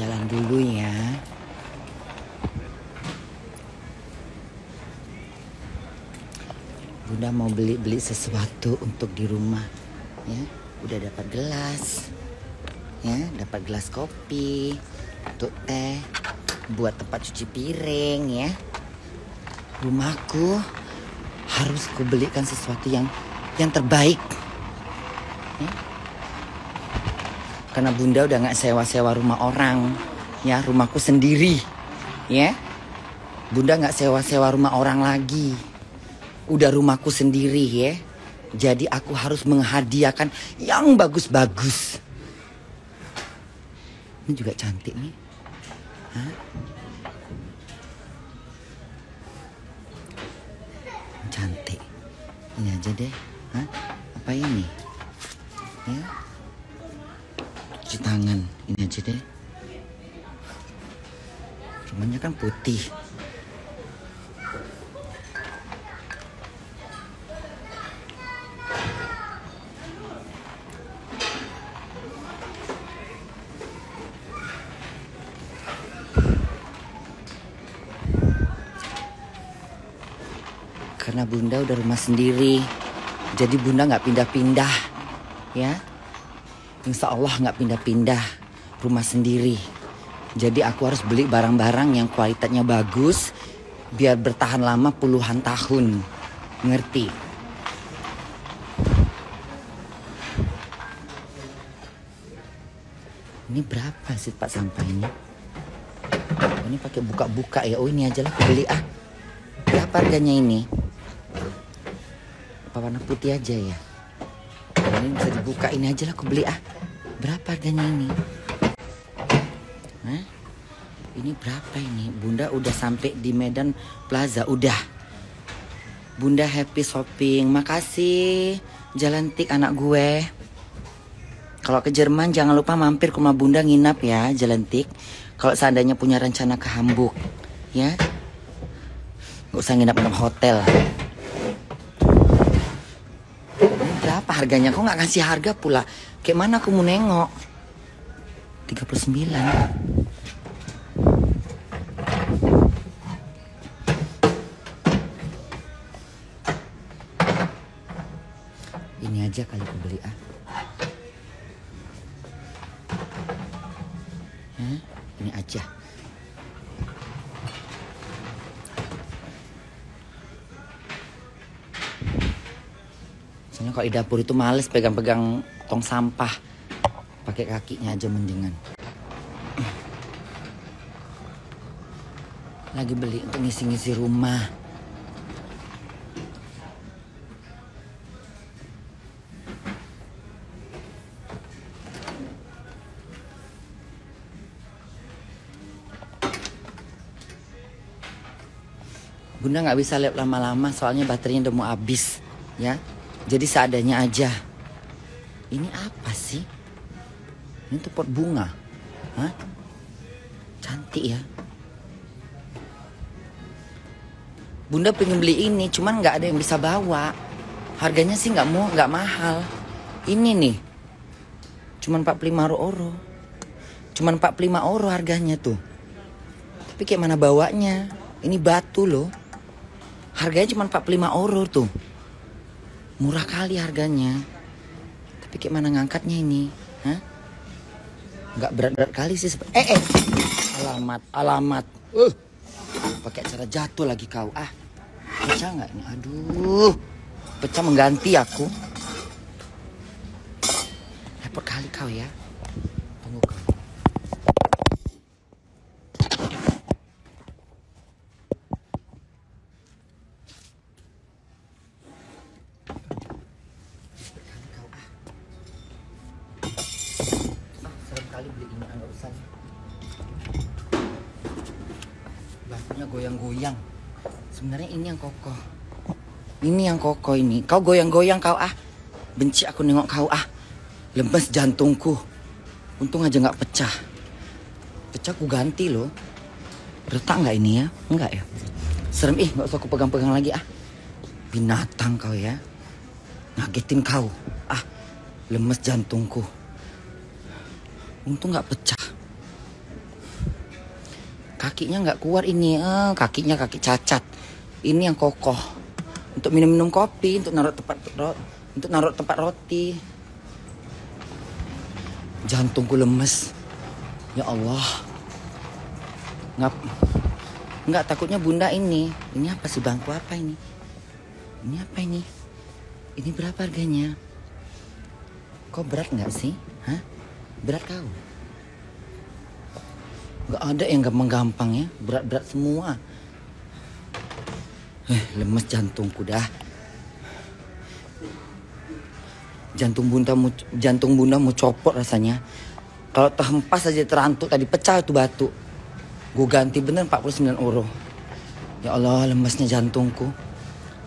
jalan dulu ya. Bunda mau beli-beli sesuatu untuk di rumah. Ya, udah dapat gelas. Ya, dapat gelas kopi untuk teh, buat tempat cuci piring ya. Rumahku harus kubelikan sesuatu yang yang terbaik. Ya. Karena bunda udah nggak sewa-sewa rumah orang, ya rumahku sendiri, ya. Bunda nggak sewa-sewa rumah orang lagi, udah rumahku sendiri ya. Jadi aku harus menghadiahkan yang bagus-bagus. Ini juga cantik nih. Hah? Cantik. Ini aja deh. Hah? Apa ini? Ya. Cuci tangan. Ini aja deh. Rumahnya kan putih. Karena bunda udah rumah sendiri. Jadi bunda nggak pindah-pindah. Ya. Insya Allah nggak pindah-pindah. Rumah sendiri. Jadi aku harus beli barang-barang yang kualitasnya bagus. Biar bertahan lama puluhan tahun. Ngerti? Ini berapa sih Pak sampah ini? Oh, ini pakai buka-buka ya. Oh ini aja lah beli ah. Berapa harganya ini? Apa warna putih aja ya? Ini bisa dibuka ini aja lah aku beli ah. Berapa harganya ini? Hah? Ini berapa ini? Bunda udah sampai di Medan Plaza udah. Bunda happy shopping. Makasih. Jalan tik anak gue. Kalau ke Jerman jangan lupa mampir ke rumah Bunda nginap ya, Jalan tik. Kalau seandainya punya rencana ke Hamburg, ya. Gak usah nginap-nginap hotel. Berapa harganya? Kok nggak ngasih harga pula? Kayak mana aku mau nengok? 39. Ini aja kali aku beli ah. Hah? Ini aja. Soalnya kalau di dapur itu males pegang-pegang tong sampah. Pakai kakinya aja mendingan. Lagi beli untuk ngisi-ngisi rumah. Bunda nggak bisa lihat lama-lama soalnya baterainya udah mau habis, ya. Jadi seadanya aja. Ini apa sih? Ini tuh pot bunga, Hah? Cantik ya. Bunda pengen beli ini, cuman nggak ada yang bisa bawa. Harganya sih nggak mau, nggak mahal. Ini nih, cuman 45 euro. Cuman 45 euro harganya tuh. Tapi kayak mana bawanya? Ini batu loh. Harganya cuma 45 euro tuh. Murah kali harganya. Tapi kayak mana ngangkatnya ini? Hah? Nggak berat-berat kali sih. Eh, eh. Alamat, alamat. Uh. Pakai cara jatuh lagi kau. Ah. Pecah nggak ini? Aduh. Pecah mengganti aku. Repot kali kau ya. Usah. Batunya goyang-goyang. Sebenarnya ini yang kokoh. Ini yang kokoh ini. Kau goyang-goyang kau ah. Benci aku nengok kau ah. Lemes jantungku. Untung aja nggak pecah. Pecah aku ganti loh. Retak nggak ini ya? Enggak ya? Serem ih, nggak usah aku pegang-pegang lagi ah. Binatang kau ya. Ngagetin kau. Ah, lemes jantungku. Untung nggak pecah. Kakinya nggak kuat ini, eh, kakinya kaki cacat. Ini yang kokoh. Untuk minum-minum kopi, untuk naruh tempat untuk naruh tempat roti. Jantungku lemes. Ya Allah. Ngap. Nggak takutnya bunda ini. Ini apa sih bangku apa ini? Ini apa ini? Ini berapa harganya? Kok berat nggak sih? Hah? Berat kau? Gak ada yang gampang-gampang ya. Berat-berat semua. Eh, lemes jantungku dah. Jantung bunda mau, jantung bunda mau copot rasanya. Kalau terhempas aja terantuk tadi pecah itu batu. Gue ganti bener 49 euro. Ya Allah lemesnya jantungku.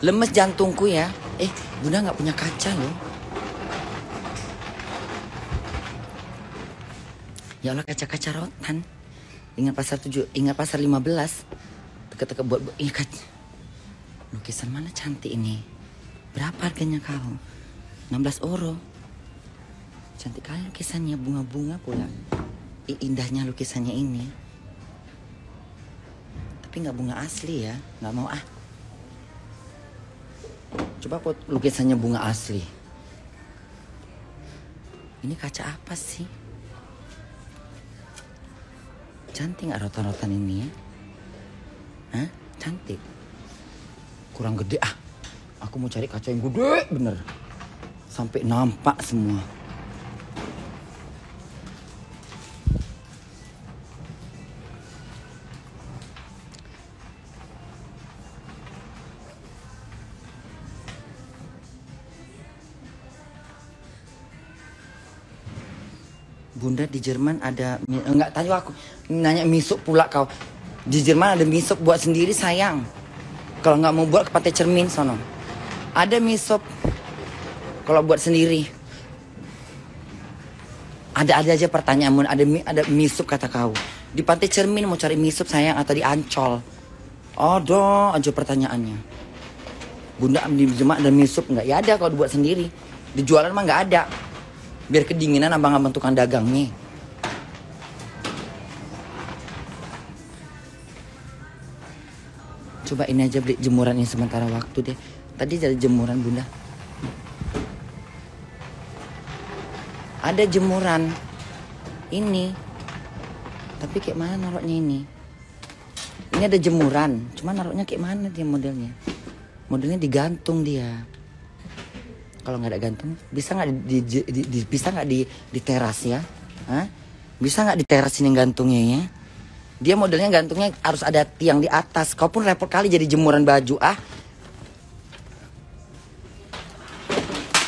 Lemes jantungku ya. Eh bunda nggak punya kaca loh. Ya Allah kaca-kaca rotan. Ingat pasar 7, ingat pasar 15. Teka-teka buat, buat ingat. Lukisan mana cantik ini? Berapa harganya kau? 16 euro. Cantik kali lukisannya, bunga-bunga pula. Indahnya lukisannya ini. Tapi nggak bunga asli ya, nggak mau ah. Coba aku lukisannya bunga asli. Ini kaca apa sih? Cantik nggak rotan-rotan ini ya? Hah? Cantik. Kurang gede ah. Aku mau cari kaca yang gede bener. Sampai nampak semua. Bunda di Jerman ada enggak tadi aku nanya misuk pula kau. Di Jerman ada misuk buat sendiri sayang. Kalau nggak mau buat ke pantai cermin sono. Ada misuk kalau buat sendiri. Ada ada aja pertanyaanmu ada ada misuk kata kau. Di pantai cermin mau cari misuk sayang atau di Ancol. Ada aja pertanyaannya. Bunda di Jerman ada misuk nggak? Ya ada kalau buat sendiri. Dijualan mah nggak ada biar kedinginan abang-abang tukang dagangnya. Coba ini aja beli jemuran ini sementara waktu deh. Tadi ada jemuran bunda. Ada jemuran ini. Tapi kayak mana naruhnya ini? Ini ada jemuran. Cuma naruhnya kayak mana dia modelnya? Modelnya digantung dia kalau nggak ada gantung bisa nggak di, di, di, di bisa nggak di di teras ya? Hah? bisa nggak di teras ini gantungnya ya? Dia modelnya gantungnya harus ada tiang di atas. Kau pun repot kali jadi jemuran baju ah.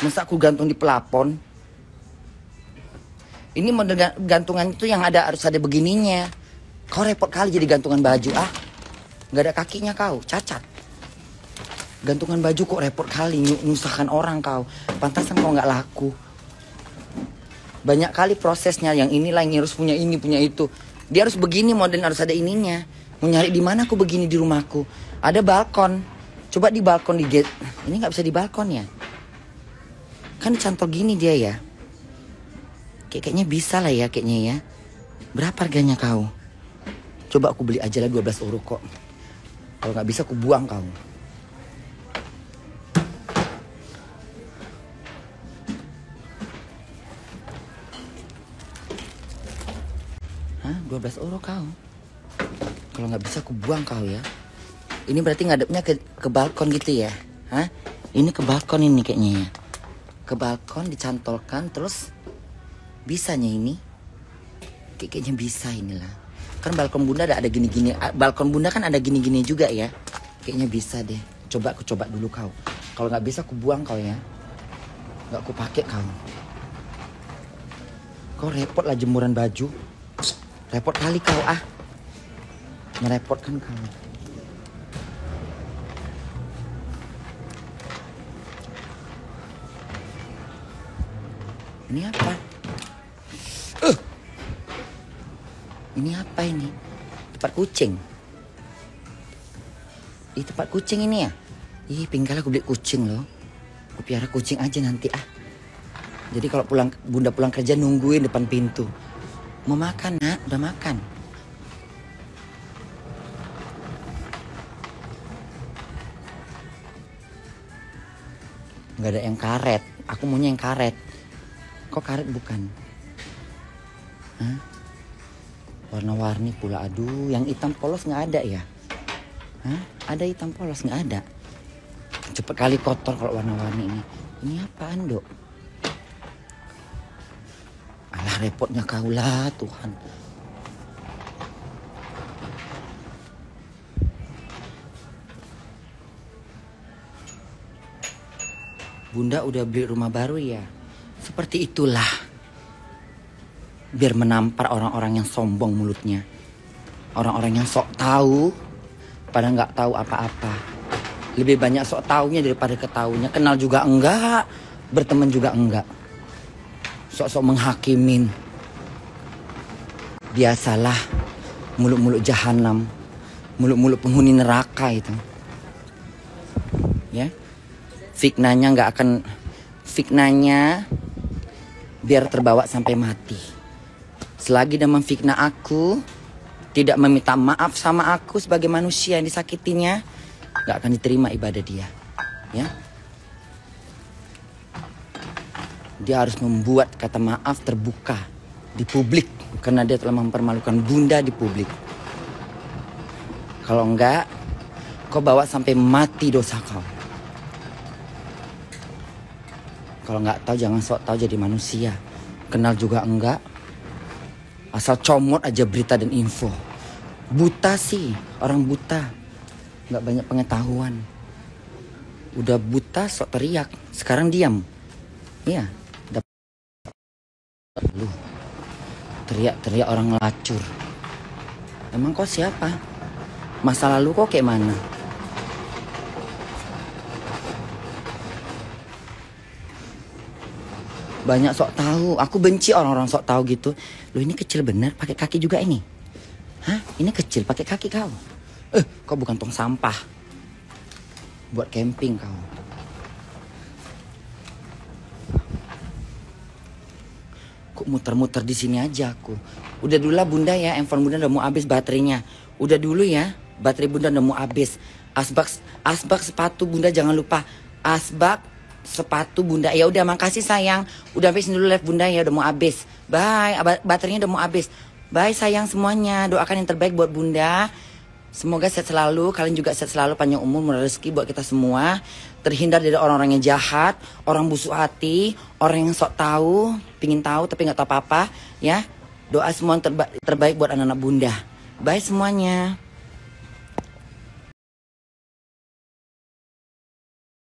Masa aku gantung di pelapon? Ini model gantungan itu yang ada harus ada begininya. Kau repot kali jadi gantungan baju ah. Nggak ada kakinya kau cacat gantungan baju kok repot kali nyusahkan orang kau. Pantasan kau nggak laku. Banyak kali prosesnya yang inilah yang harus punya ini punya itu. Dia harus begini model harus ada ininya. Mau nyari di mana aku begini di rumahku? Ada balkon. Coba di balkon di gate. Ini nggak bisa di balkon ya? Kan cantol gini dia ya. Kayak kayaknya bisa lah ya kayaknya ya. Berapa harganya kau? Coba aku beli aja lah 12 euro kok. Kalau nggak bisa aku buang kau Hah? 12 euro kau? Kalau nggak bisa aku buang kau ya. Ini berarti ngadepnya ke, ke balkon gitu ya? Hah? Ini ke balkon ini kayaknya ya. Ke balkon dicantolkan terus bisanya ini. Kayaknya bisa inilah. Kan balkon bunda ada, ada gini-gini. Balkon bunda kan ada gini-gini juga ya. Kayaknya bisa deh. Coba aku coba dulu kau. Kalau nggak bisa aku buang kau ya. Nggak aku pakai kau. Kau repot lah jemuran baju. Repot kali kau ah. Merepotkan kau. Ini apa? Uh. Ini apa ini? Tempat kucing. Di tempat kucing ini ya? Ih, pinggal aku beli kucing loh. Aku piara kucing aja nanti ah. Jadi kalau pulang bunda pulang kerja nungguin depan pintu. Mau makan nak, udah makan. Gak ada yang karet, aku maunya yang karet. Kok karet bukan? Warna-warni pula, aduh yang hitam polos gak ada ya? Hah? Ada hitam polos gak ada? cepat kali kotor kalau warna-warni ini. Ini apaan dok? Alah repotnya kau lah Tuhan Bunda udah beli rumah baru ya? Seperti itulah. Biar menampar orang-orang yang sombong mulutnya. Orang-orang yang sok tahu, pada nggak tahu apa-apa. Lebih banyak sok taunya daripada ketahunya. Kenal juga enggak, berteman juga enggak. Sok-sok menghakimin. Biasalah, mulut-mulut jahanam, mulut-mulut penghuni neraka itu. Ya, fitnahnya nggak akan fitnahnya biar terbawa sampai mati. Selagi dia memfitnah aku, tidak meminta maaf sama aku sebagai manusia yang disakitinya, nggak akan diterima ibadah dia. Ya. Dia harus membuat kata maaf terbuka di publik karena dia telah mempermalukan bunda di publik. Kalau enggak, kau bawa sampai mati dosa kau. Kalau nggak tahu jangan sok tahu jadi manusia. Kenal juga enggak. Asal comot aja berita dan info. Buta sih, orang buta. Nggak banyak pengetahuan. Udah buta sok teriak, sekarang diam. Iya, lu teriak-teriak orang ngelacur. Emang kau siapa? Masa lalu kok kayak mana? banyak sok tahu. Aku benci orang-orang sok tahu gitu. Lo ini kecil bener, pakai kaki juga ini. Hah? Ini kecil pakai kaki kau. Eh, kau bukan tong sampah. Buat camping kau. Muter-muter di sini aja aku. Udah dulu lah bunda ya, handphone bunda udah mau habis baterainya. Udah dulu ya, baterai bunda udah mau habis. Asbak asbak sepatu bunda jangan lupa. Asbak sepatu bunda ya udah makasih sayang udah habis dulu live bunda ya udah mau habis bye baterainya udah mau habis bye sayang semuanya doakan yang terbaik buat bunda semoga sehat selalu. Kalian juga sehat selalu panjang umur murah rezeki buat kita semua. Terhindar dari orang-orang yang jahat orang busuk hati orang yang sok tahu pingin tahu tapi nggak tahu apa-apa ya. Doa semua terba terbaik buat anak-anak bunda. Bye semuanya